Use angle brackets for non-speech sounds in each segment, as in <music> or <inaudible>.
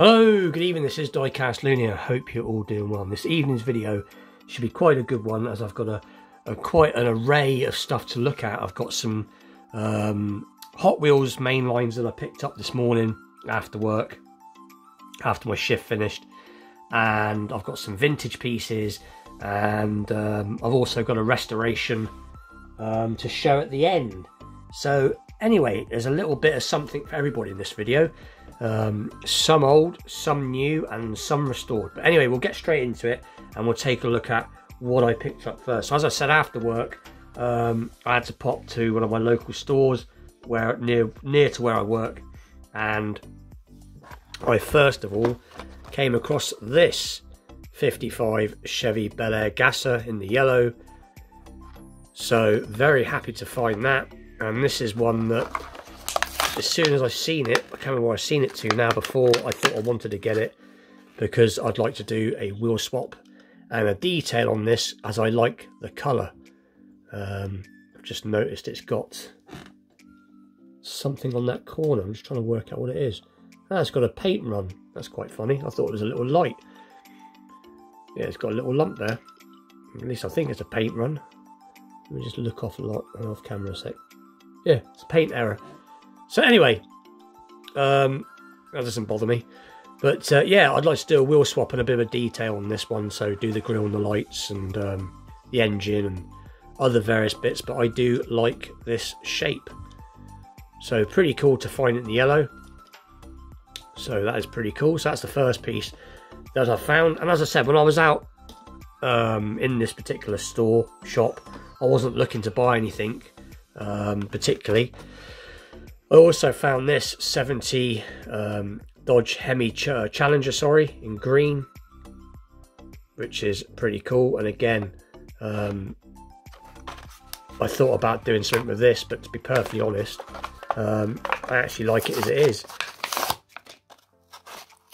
Hello, good evening. This is Diecast Loonie. I hope you're all doing well. This evening's video should be quite a good one as I've got a, a quite an array of stuff to look at. I've got some um, Hot Wheels main lines that I picked up this morning after work, after my shift finished, and I've got some vintage pieces, and um, I've also got a restoration um, to show at the end. So anyway, there's a little bit of something for everybody in this video. Um, some old, some new, and some restored. But anyway, we'll get straight into it and we'll take a look at what I picked up first. So as I said, after work, um, I had to pop to one of my local stores where near near to where I work, and I first of all came across this 55 Chevy Bel Air Gasser in the yellow. So very happy to find that, and this is one that as soon as I seen it, I can't remember where I seen it to now before, I thought I wanted to get it because I'd like to do a wheel swap and a detail on this as I like the colour. Um, I've just noticed it's got something on that corner. I'm just trying to work out what it is. Ah, it's got a paint run. That's quite funny. I thought it was a little light. Yeah, it's got a little lump there. At least I think it's a paint run. Let me just look off, a lot off camera a sec. Yeah, it's a paint error. So anyway, um, that doesn't bother me. But uh, yeah, I'd like to do a wheel swap and a bit of detail on this one. So do the grill and the lights and um, the engine and other various bits. But I do like this shape. So pretty cool to find it in the yellow. So that is pretty cool. So that's the first piece that I found. And as I said, when I was out um, in this particular store shop, I wasn't looking to buy anything um, particularly. I also found this 70 um, Dodge Hemi Ch Challenger, sorry, in green, which is pretty cool. And again, um, I thought about doing something with this, but to be perfectly honest, um, I actually like it as it is.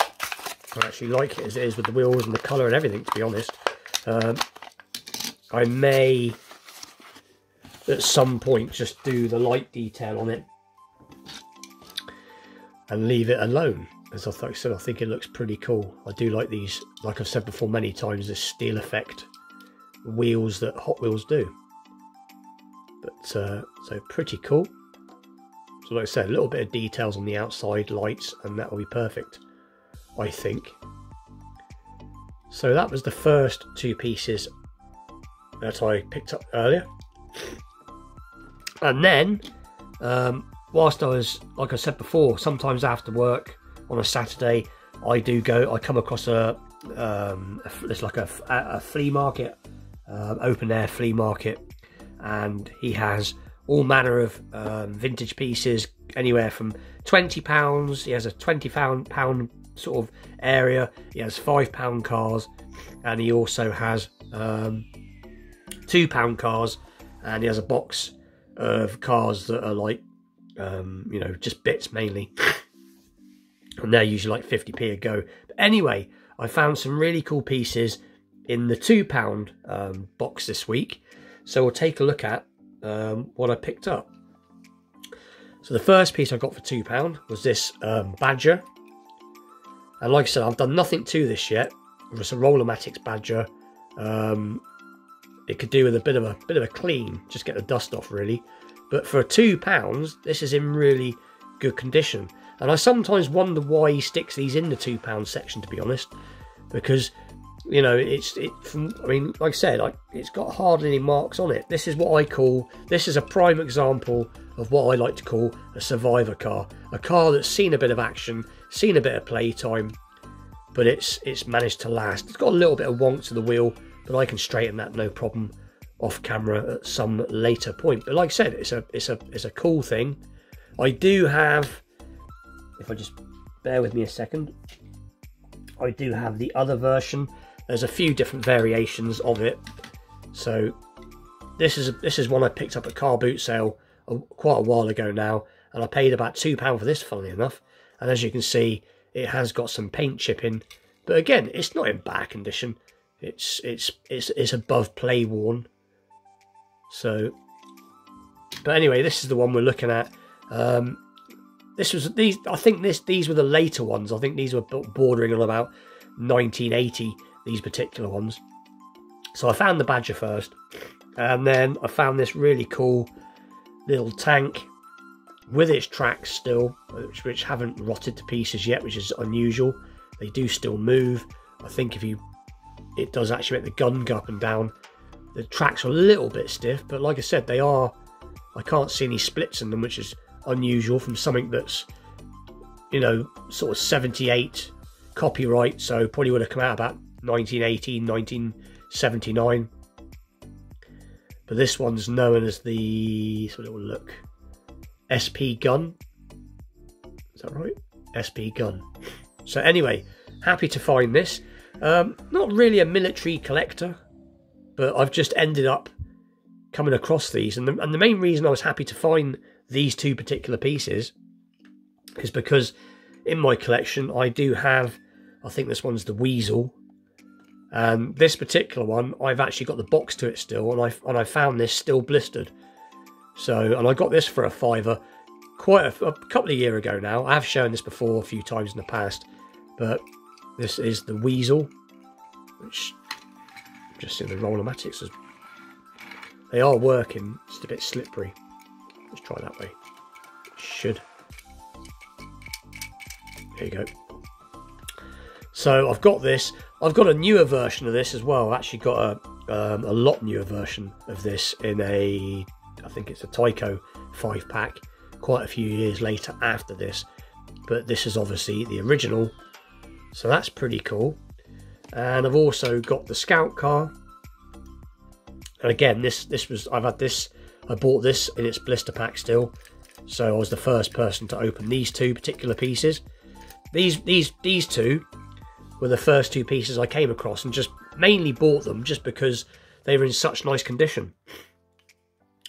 I actually like it as it is with the wheels and the colour and everything, to be honest. Um, I may, at some point, just do the light detail on it and leave it alone. As I said, I think it looks pretty cool. I do like these, like I've said before many times, this steel effect wheels that Hot Wheels do. But uh, so pretty cool. So like I said, a little bit of details on the outside lights, and that will be perfect, I think. So that was the first two pieces that I picked up earlier. And then um, whilst I was, like I said before, sometimes after work on a Saturday, I do go, I come across a, um, it's like a, a, flea market, um, open air flea market, and he has all manner of um, vintage pieces, anywhere from twenty pounds. He has a twenty pound pound sort of area. He has five pound cars, and he also has um, two pound cars, and he has a box of cars that are like um, you know, just bits mainly. and they're usually like 50p a go. But anyway, I found some really cool pieces in the £2 um, box this week. So we'll take a look at um, what I picked up. So the first piece I got for £2 was this um, Badger. And like I said, I've done nothing to this yet. It's a Rolamatics Badger. Um, it could do with a bit of a bit of a clean, just get the dust off really. But for £2, this is in really good condition. And I sometimes wonder why he sticks these in the £2 section, to be honest. Because, you know, it's, it. From, I mean, like I said, like, it's got hardly any marks on it. This is what I call, this is a prime example of what I like to call a survivor car. A car that's seen a bit of action, seen a bit of playtime, but it's it's managed to last. It's got a little bit of wonk to the wheel, but I can straighten that no problem off camera at some later point. But like I said, it's a it's a it's a cool thing. I do have, if I just bear with me a second, I do have the other version. There's a few different variations of it. So this is this is one I picked up at car boot sale a, quite a while ago now, and I paid about two pound for this, funnily enough. And as you can see, it has got some paint chipping, but again, it's not in bad condition. It's it's it's it's above play worn, so, but anyway, this is the one we're looking at. Um, this was these. I think this these were the later ones. I think these were bordering on about 1980. These particular ones. So I found the Badger first, and then I found this really cool little tank with its tracks still, which, which haven't rotted to pieces yet, which is unusual. They do still move. I think if you, it does actually make the gun go up and down. The tracks are a little bit stiff, but like I said, they are. I can't see any splits in them, which is unusual from something that's, you know, sort of 78 copyright. So probably would have come out about 1918, 1979. But this one's known as the. So it will look. SP gun. Is that right? SP gun. <laughs> So anyway, happy to find this. Um, not really a military collector, but I've just ended up coming across these, and the, and the main reason I was happy to find these two particular pieces is because in my collection I do have, I think this one's the Weasel, and this particular one I've actually got the box to it still, and I and I found this still blistered. So, and I got this for a fiver quite a, a couple of year ago now. I have shown this before a few times in the past, but this is the Weasel, which just in the Rolamatics. They are working, just a bit slippery. Let's try that way. Should. There you go. So I've got this. I've got a newer version of this as well. I've actually got a, um, a lot newer version of this in a, I think it's a Tyco 5 pack, quite a few years later after this. But this is obviously the original. So that's pretty cool. And I've also got the Scout car. And again, this this was I've had this I bought this in its blister pack still, so I was the first person to open these two particular pieces. These these these two were the first two pieces I came across, and just mainly bought them just because they were in such nice condition.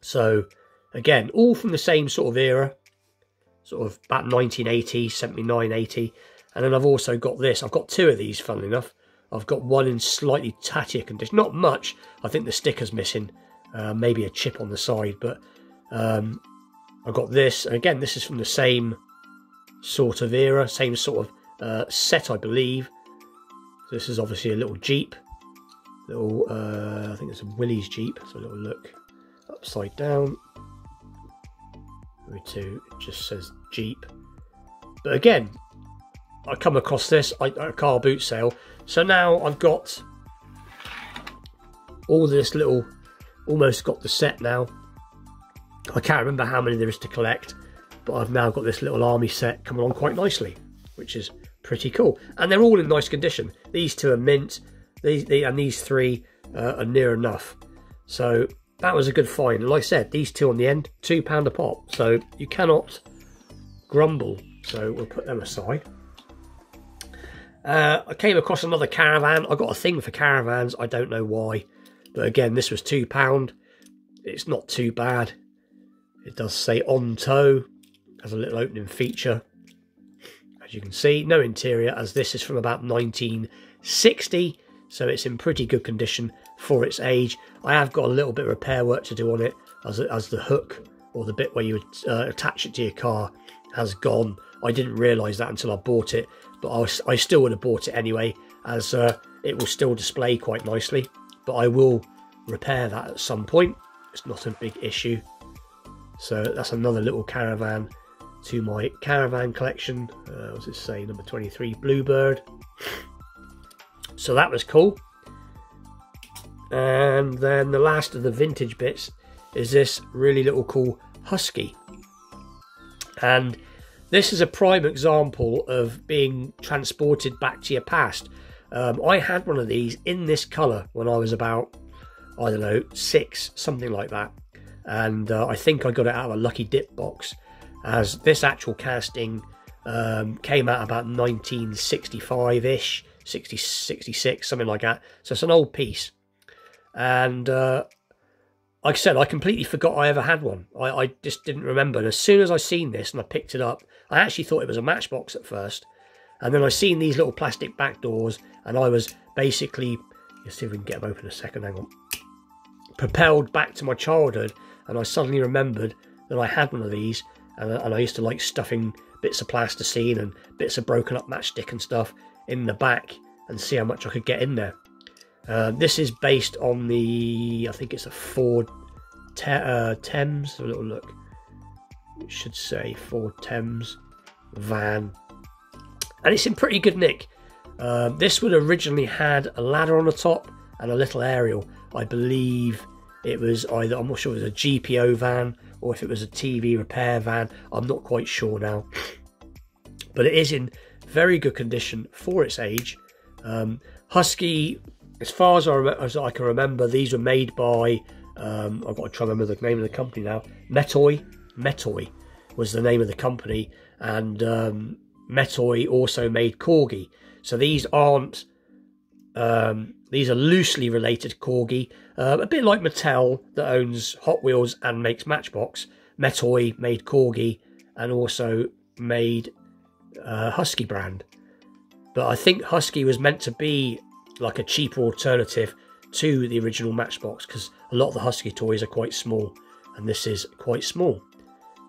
So again, all from the same sort of era, sort of about 1980, 79, 80. And then I've also got this. I've got two of these, funnily enough. I've got one in slightly tattier condition. Not much. I think the sticker's missing uh, maybe a chip on the side. But um, I've got this, and again, this is from the same sort of era, same sort of uh, set, I believe. So this is obviously a little Jeep, little uh, I think it's a Willys Jeep. So a little look upside down. to it just says Jeep. But again, I come across this at a car boot sale. So now I've got all this little almost got the set now. I can't remember how many there is to collect, but I've now got this little army set coming on quite nicely, which is pretty cool. And they're all in nice condition. These two are mint, these, and these three uh, are near enough. So that was a good find. Like I said, these two on the end, two pound a pop. So you cannot grumble. So we'll put them aside. Uh, I came across another caravan. I got a thing for caravans. I don't know why. But again, this was £2. It's not too bad. It does say on tow. Has a little opening feature. As you can see, no interior as this is from about 1960. So it's in pretty good condition for its age. I have got a little bit of repair work to do on it as, as the hook or the bit where you would uh, attach it to your car has gone. I didn't realise that until I bought it, but I, was, I still would have bought it anyway as uh, it will still display quite nicely but I will repair that at some point. It's not a big issue. So that's another little caravan to my caravan collection. Uh, what's it say? Number 23, Bluebird. So that was cool. And then the last of the vintage bits is this really little cool Husky. And this is a prime example of being transported back to your past. Um, I had one of these in this colour when I was about, I don't know, six, something like that. And uh, I think I got it out of a lucky dip box, as this actual casting um, came out about 1965 ish, 60, 66, something like that. So it's an old piece. And uh, like I said, I completely forgot I ever had one. I, I, just didn't remember. And as soon as I seen this and I picked it up, I actually thought it was a matchbox at first. And then I seen these little plastic back doors, and I was basically, let's see if we can get them open a second, hang on, propelled back to my childhood, and I suddenly remembered that I had one of these, and, and I used to like stuffing bits of plasticine and bits of broken up matchstick and stuff in the back and see how much I could get in there. Uh, this is based on the, I think it's a Ford Te uh, Thames, a little look, it should say Ford Thames van. And it's in pretty good nick. Uh, this would originally had a ladder on the top and a little aerial. I believe it was either, I'm not sure if it was a GPO van or if it was a TV repair van. I'm not quite sure now. But it is in very good condition for its age. Um, Husky, as far as I, as I, can remember, these were made by, um, I've got to try and remember the name of the company now, Mettoy. Mettoy was the name of the company. And um, Mettoy also made Corgi. So these aren't um, these are loosely related Corgi, uh, a bit like Mattel that owns Hot Wheels and makes Matchbox. Mettoy made Corgi and also made uh, Husky brand. But I think Husky was meant to be like a cheaper alternative to the original Matchbox because a lot of the Husky toys are quite small and this is quite small.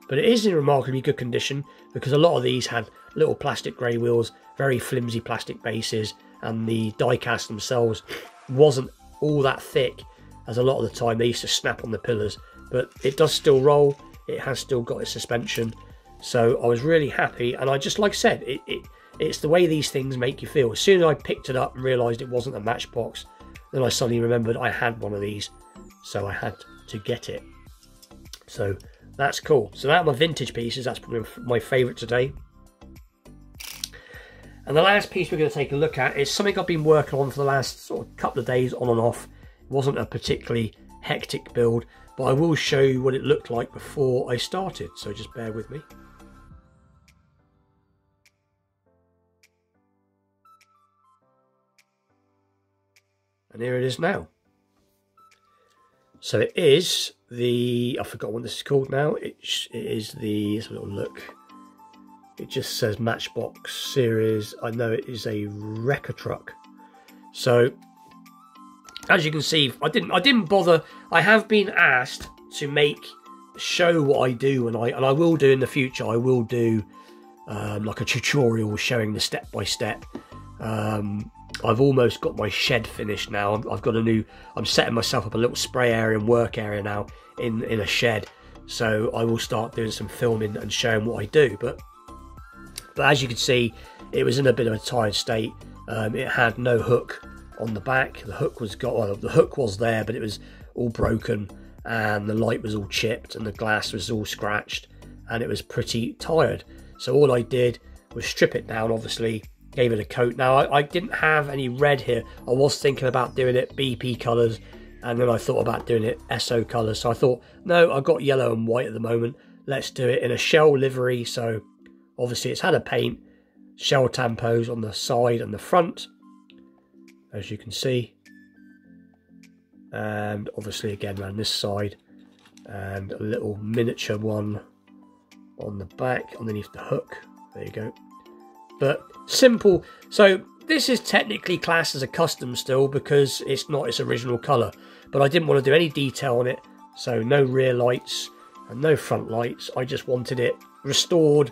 But it is in remarkably good condition because a lot of these had little plastic grey wheels, very flimsy plastic bases, and the diecast themselves wasn't all that thick as a lot of the time they used to snap on the pillars but it does still roll it has still got its suspension so I was really happy and I just like I said it, it it's the way these things make you feel. As soon as I picked it up and realized it wasn't a matchbox then I suddenly remembered I had one of these so I had to get it. So that's cool. So that are my vintage pieces. That's probably my favorite today. And the last piece we're going to take a look at is something I've been working on for the last sort of couple of days on and off. It wasn't a particularly hectic build, but I will show you what it looked like before I started, so just bear with me. And here it is now. So it is the, I forgot what this is called now, it, it is the, let's have a little look. It just says Matchbox Series. I know it is a wrecker truck. So, as you can see, I didn't I didn't bother. I have been asked to make show what I do, and I and I will do in the future. I will do um, like a tutorial showing the step by step. Um, I've almost got my shed finished now. I've got a new. I'm setting myself up a little spray area and work area now in in a shed. So I will start doing some filming and showing what I do. But but as you can see, it was in a bit of a tired state. Um, it had no hook on the back. The hook was got well, the hook was there, but it was all broken, and the light was all chipped, and the glass was all scratched, and it was pretty tired. So all I did was strip it down. Obviously, gave it a coat. Now I, I didn't have any red here. I was thinking about doing it BP colours, and then I thought about doing it Esso colours. So I thought, no, I've got yellow and white at the moment. Let's do it in a shell livery. So Obviously it's had a paint, shell tampos on the side and the front, as you can see. And obviously again around this side, and a little miniature one on the back underneath the hook. There you go. But simple. So this is technically classed as a custom still because it's not its original colour. But I didn't want to do any detail on it. So no rear lights and no front lights. I just wanted it restored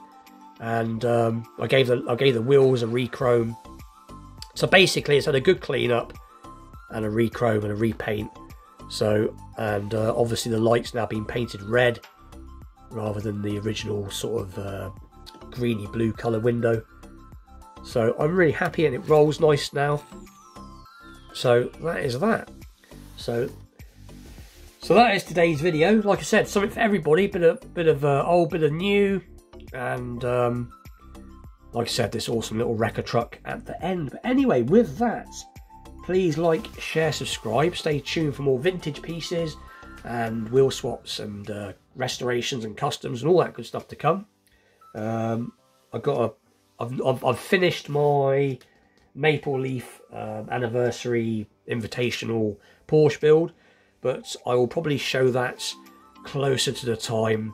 and um, I gave the I gave the wheels a rechrome. So basically, it's had a good clean up and a rechrome and a repaint. So and uh, obviously the lights now being painted red rather than the original sort of uh, greeny blue color window. So I'm really happy and it rolls nice now. So that is that. So so that is today's video. Like I said, something for everybody. Bit of bit of uh, old, bit of new and um, like I said, this awesome little wrecker truck at the end. But anyway, with that, please like, share, subscribe. Stay tuned for more vintage pieces and wheel swaps and uh, restorations and customs and all that good stuff to come. Um, I've got a, I've, I've, I've finished my Maple Leaf um, anniversary invitational Porsche build, but I will probably show that closer to the time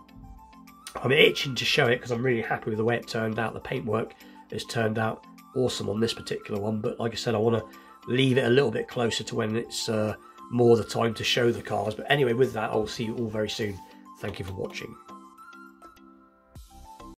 I'm itching to show it because I'm really happy with the way it turned out. The paintwork has turned out awesome on this particular one, but like I said, I want to leave it a little bit closer to when it's uh, more the time to show the cars. But anyway, with that, I'll see you all very soon. Thank you for watching.